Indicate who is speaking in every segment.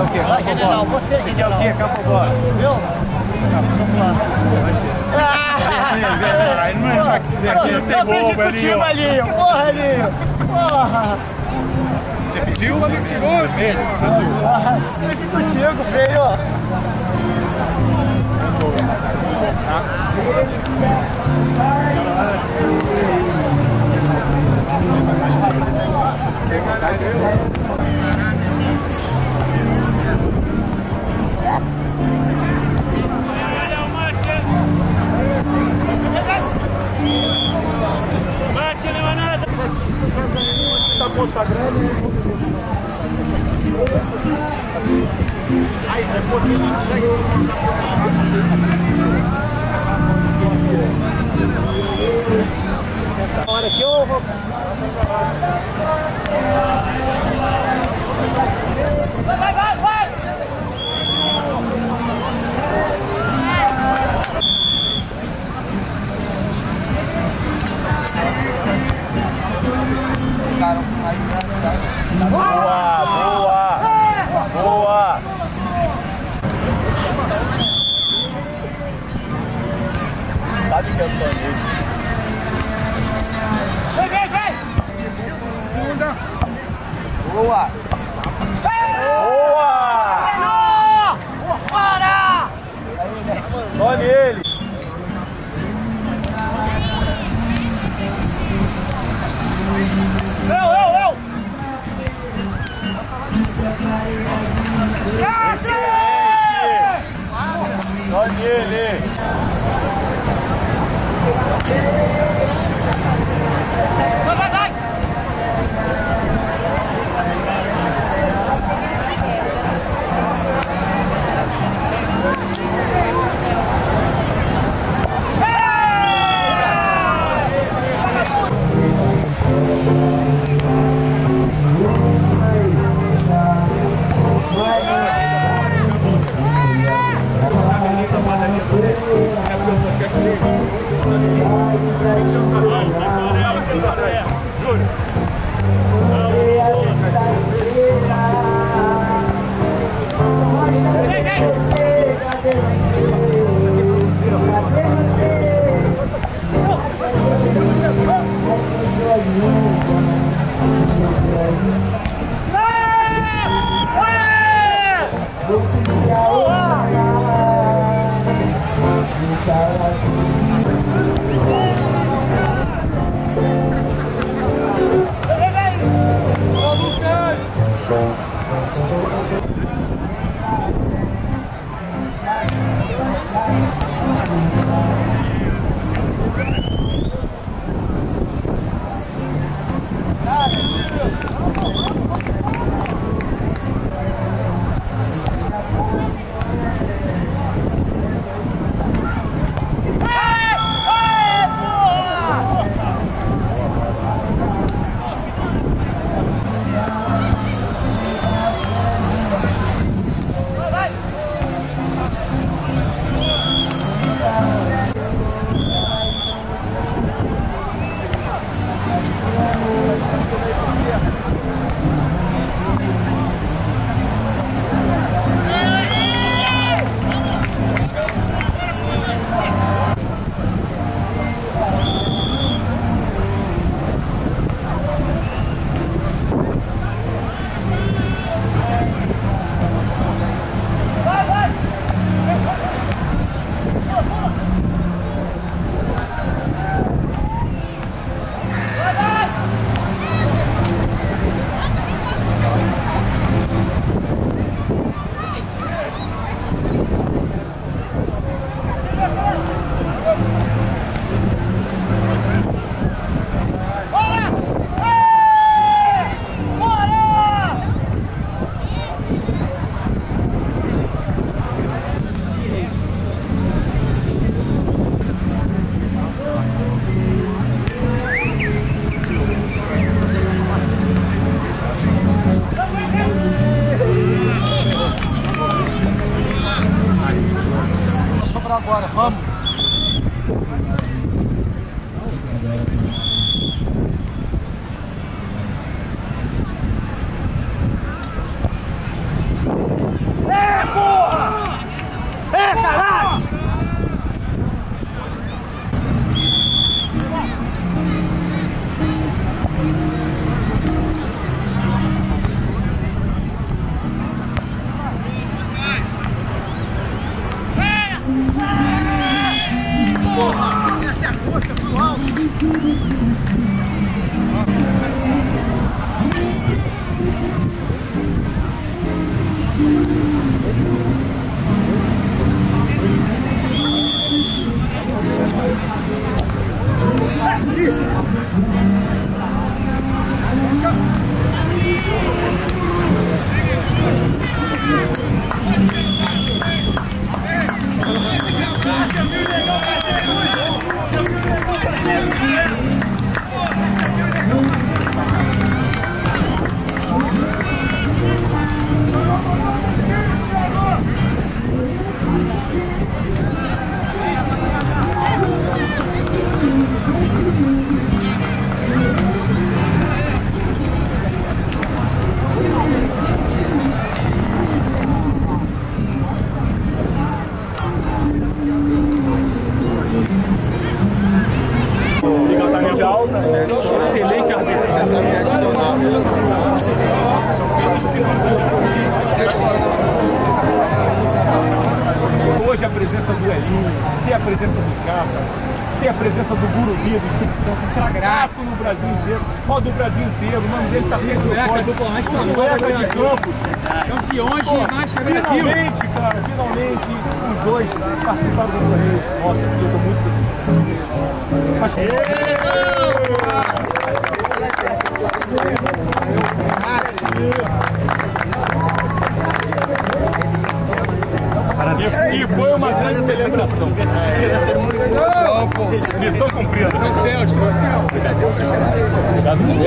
Speaker 1: quer o quê? Vai, general, você, Você quer o quê? Campo bola. Eu? Não é aqui, não tem gol, velhinho.
Speaker 2: Alinho. Porra, Alinho. Porra.
Speaker 1: Você pediu ou ele tirou? Vermelho.
Speaker 2: Tô aqui contigo, feio. Olha aqui. Vai, vai, vai,
Speaker 1: roll out. Let's go. Hoje a presença do Elinho, tem a presença do Capa, tem a presença do Gurubi, do Espírito Santo, fracasso no Brasil inteiro, mal do Brasil inteiro, o nome dele está sempre no pódio, Cueca de Campos.
Speaker 3: Campeões
Speaker 1: Pô,
Speaker 3: de mais Brasil.
Speaker 1: Finalmente, cara, finalmente os dois participaram do torneio. Nossa, eu tô muito feliz. Mas- E, foi uma grande celebração. Missão cumprida. Obrigado vindo.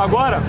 Speaker 1: Agora,